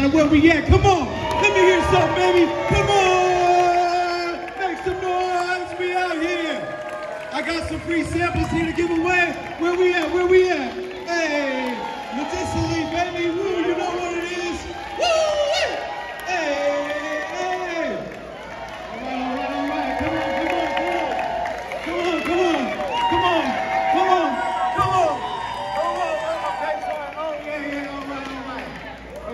Carolina. Where we at? Come on. Let me hear something, baby. Come on. Make some noise. We out here. I got some free samples here to give away. Where we at? Where we at? Hey, medicinally, baby. Woo, you know what it is. Woo! Hey, hey. All right, all right, all right. Come on, come on, come on. Come on, come on. Come on, come on. Come on. Come on. Thanks, all right. Oh, yeah, yeah. All right, all right.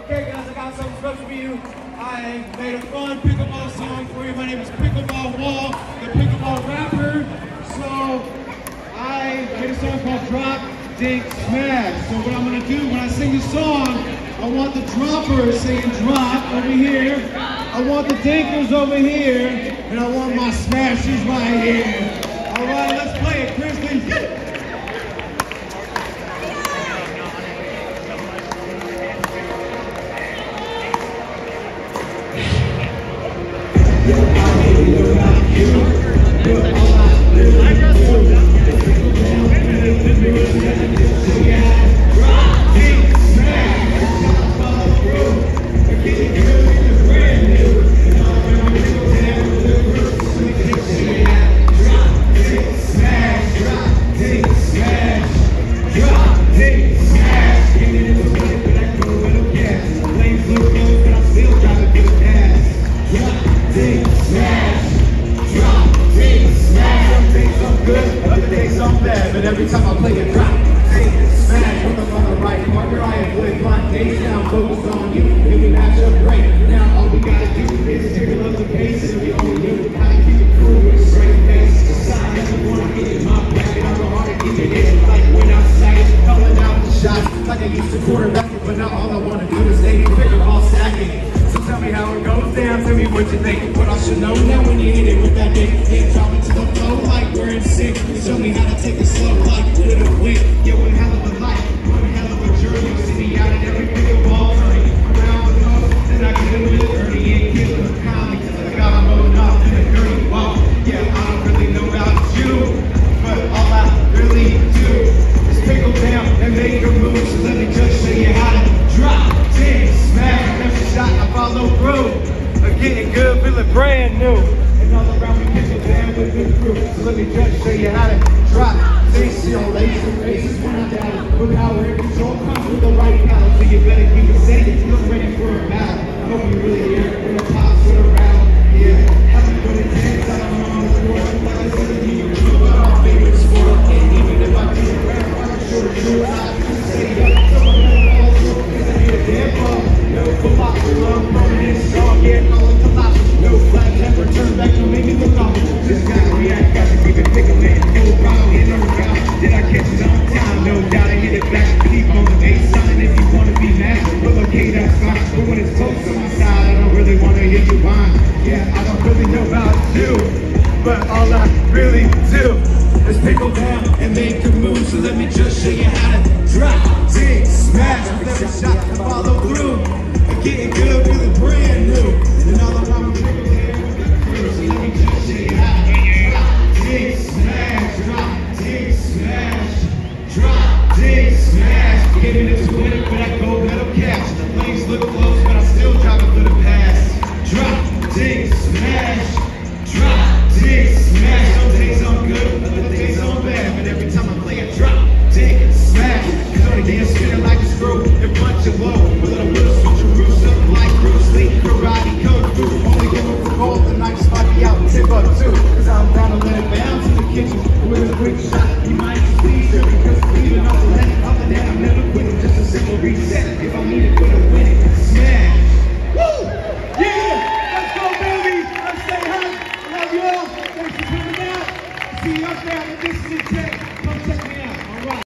Okay, guys, I got something special for you. I made a fun pickleball song for you. My name is Pickleball Wall, the pickleball rapper. So I made a song called Drop, Dink, Smash. So what I'm gonna do when I sing the song, I want the droppers saying drop over here. I want the dinkers over here, and I want my smashers right here. But every time I play a drop, smash with I'm on the right partner. I avoid my days now, focus on you. And we match up great. Now all we gotta do is tickle up the pace, and we only knew how to keep it cool with straight face. Sign up, I wanna get in my bag, and I'm hard to keep it in. Like when I'm sagging, calling out the shots, like I used to brand new. And all around down with crew. So let me just show you how to drop, dink, see all laser faces when down. Look how we're in control, comes with the right paddle. So you better keep it safe, look ready for a battle. Back. On the sign if you wanna be mad. Well, okay, that's fine. But when it's close on my side, I don't really wanna hear you whine. Yeah, I don't really know about you. But all I really do is pickle down and make a move. So let me just show you how to drop, dink, smash. Every shot to follow through. I'm getting good, you might